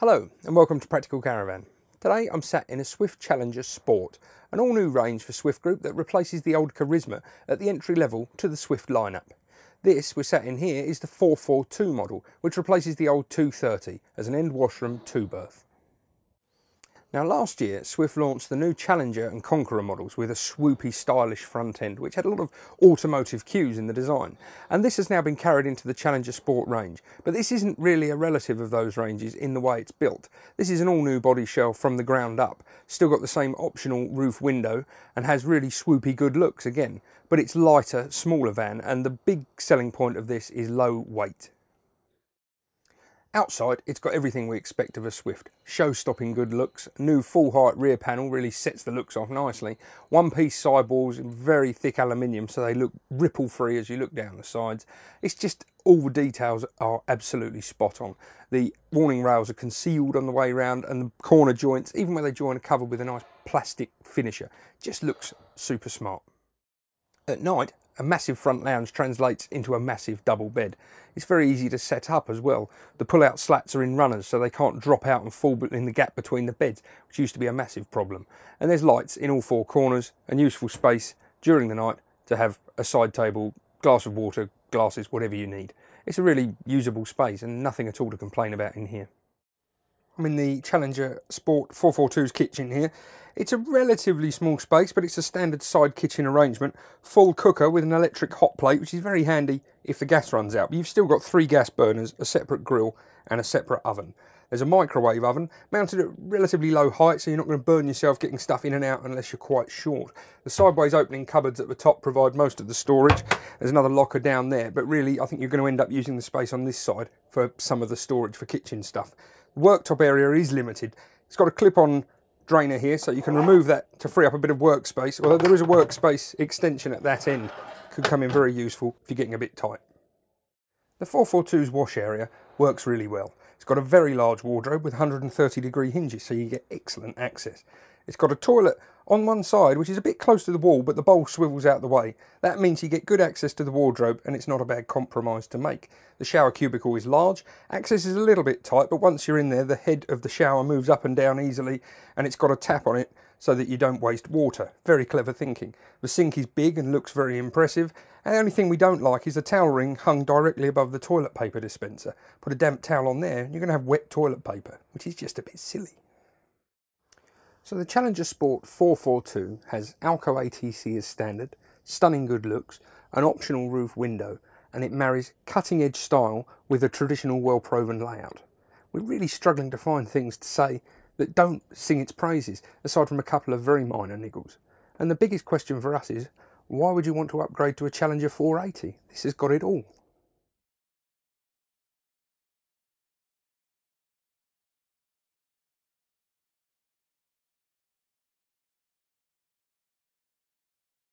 Hello and welcome to Practical Caravan. Today I'm sat in a Swift Challenger Sport, an all new range for Swift Group that replaces the old Charisma at the entry level to the Swift lineup. This we're sat in here is the 442 model, which replaces the old 230 as an end washroom two berth. Now last year, Swift launched the new Challenger and Conqueror models with a swoopy, stylish front end, which had a lot of automotive cues in the design. And this has now been carried into the Challenger Sport range. But this isn't really a relative of those ranges in the way it's built. This is an all new body shell from the ground up. Still got the same optional roof window and has really swoopy good looks again. But it's lighter, smaller van, and the big selling point of this is low weight. Outside, it's got everything we expect of a Swift. Show-stopping good looks, new full-height rear panel really sets the looks off nicely. One-piece sidewalls in very thick aluminium so they look ripple-free as you look down the sides. It's just all the details are absolutely spot on. The awning rails are concealed on the way round and the corner joints, even where they join, are covered with a nice plastic finisher. Just looks super smart. At night, a massive front lounge translates into a massive double bed. It's very easy to set up as well. The pull-out slats are in runners so they can't drop out and fall in the gap between the beds, which used to be a massive problem. And there's lights in all four corners and useful space during the night to have a side table, glass of water, glasses, whatever you need. It's a really usable space and nothing at all to complain about in here. I'm in the Challenger Sport 442's kitchen here. It's a relatively small space, but it's a standard side kitchen arrangement. Full cooker with an electric hot plate, which is very handy if the gas runs out. But you've still got three gas burners, a separate grill, and a separate oven. There's a microwave oven mounted at relatively low height, so you're not going to burn yourself getting stuff in and out unless you're quite short. The sideways opening cupboards at the top provide most of the storage. There's another locker down there, but really I think you're going to end up using the space on this side for some of the storage for kitchen stuff. Worktop area is limited. It's got a clip-on drainer here, so you can remove that to free up a bit of workspace, although there is a workspace extension at that end. Could come in very useful if you're getting a bit tight. The 442's wash area works really well. It's got a very large wardrobe with 130 degree hinges, so you get excellent access. It's got a toilet on one side, which is a bit close to the wall, but the bowl swivels out the way. That means you get good access to the wardrobe, and it's not a bad compromise to make. The shower cubicle is large. Access is a little bit tight, but once you're in there, the head of the shower moves up and down easily, and it's got a tap on it so that you don't waste water. Very clever thinking. The sink is big and looks very impressive, and the only thing we don't like is the towel ring hung directly above the toilet paper dispenser. Put a damp towel on there, and you're going to have wet toilet paper, which is just a bit silly. So the Challenger Sport 442 has AL-KO ATC as standard, stunning good looks, an optional roof window, and it marries cutting edge style with a traditional well proven layout. We're really struggling to find things to say that don't sing its praises, aside from a couple of very minor niggles. And the biggest question for us is, why would you want to upgrade to a Challenger 480? This has got it all.